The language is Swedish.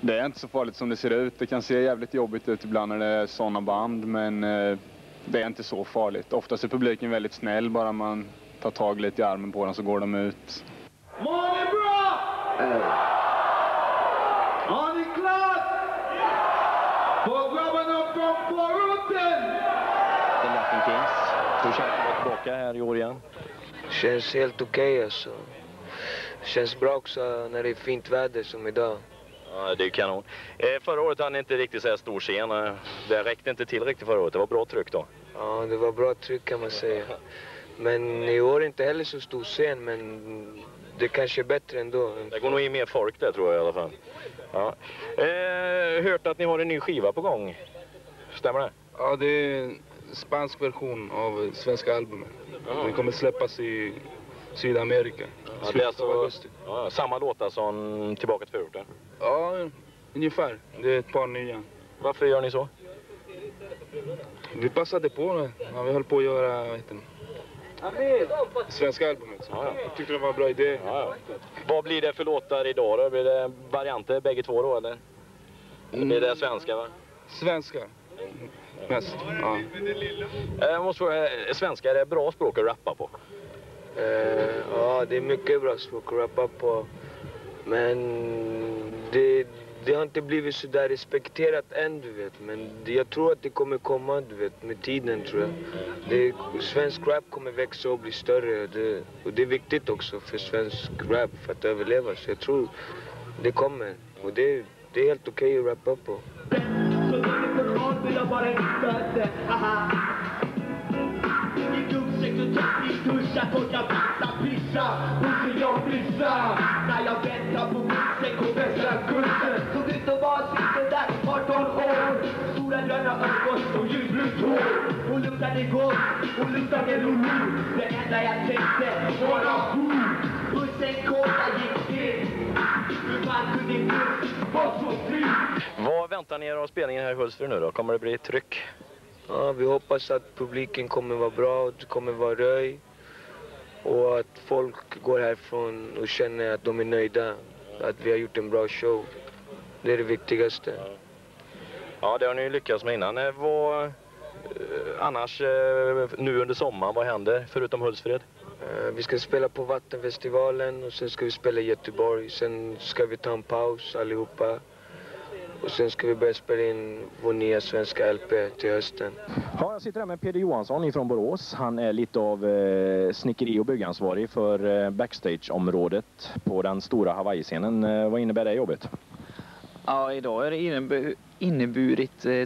Det är inte så farligt som det ser ut. Det kan se jävligt jobbigt ut ibland när det är sådana band, men eh, det är inte så farligt. Oftast är publiken väldigt snäll, bara man tar tag lite i armen på dem så går de ut. Har ni bra? Har ni klart? Får grabbarna från förorten? The Latin Kings. Hur känns det att vara tillbaka här i år igen? Känns helt okej alltså. Känns bra också när det är fint väder som idag. Ja, det är kanon. Eh, förra året hade ni inte riktigt så här stor scen. Det räckte inte till riktigt förra året. Det var bra tryck då. Ja, det var bra tryck kan man säga. Men i år är inte heller så stor scen, men det kanske är bättre ändå. Det går nog in mer folk där tror jag i alla fall. Ja. Eh, hört att ni har en ny skiva på gång. Stämmer det? Ja, det är en spansk version av svenska albumet. Den kommer släppas i Sydamerika. Ja, det är alltså augusti. ja, samma låtar som Tillbaka till förorten. Ja, ungefär. Det är ett par nya. Varför gör ni så? Vi passade på det. Ja, vi höll på att göra, heter det? Svenska albumet. Ja, ja. Jag tyckte det var en bra idé. Ja, ja. Vad blir det för låtar idag då? Blir det varianter bägge två då eller? Eller blir det svenska va? Svenska. Mest. Ja. Eh, Jag måste fråga, eh, svenska är det bra språk att rappa på? Eh, ja, det är mycket bra språk att rappa på. Men det, det har inte blivit så där respekterat än, du vet. Men det, jag tror att det kommer komma, du vet, med tiden tror jag. Det, svensk rap kommer växa och bli större. Det, och det är viktigt också för svensk rap för att överleva. Så jag tror det kommer. Och det, det är helt okej att rappa på. Haha. I dubbsäck och duscha får jag pissa, pissa. Borde jag pissa? När jag väntar på ryggsäck och vässar kursen. Såg ut att vara sitter där 18 år. Stora gröna ögon och ljusbrunt hår. Hon luktade gott, hon luktade Lulu. Det enda jag tänkte var hon. Bussen kom, jag gick in. Hur fan kunde du vara så fri? Vad väntar ni er av spelningen här i Hultsfred nu då? Kommer det bli tryck? Ja, vi hoppas att publiken kommer vara bra, det kommer vara röj. Och att folk går härifrån och känner att de är nöjda. Att vi har gjort en bra show. Det är det viktigaste. Ja, det har ni lyckats med innan. Eh, Vad, eh, annars eh, nu under sommaren, vad händer förutom Hultsfred? Vi ska spela på Vattenfestivalen och sen ska vi spela i Göteborg. Sen ska vi ta en paus allihopa. Och sen ska vi börja spela in vår nya svenska LP till hösten. Ja, jag sitter här med Peder Johansson ifrån Borås. Han är lite av eh, snickeri och byggansvarig för eh, backstageområdet på den stora Hawaii-scenen. Eh, vad innebär det jobbet? Ja, idag är det innebu- inneburit eh,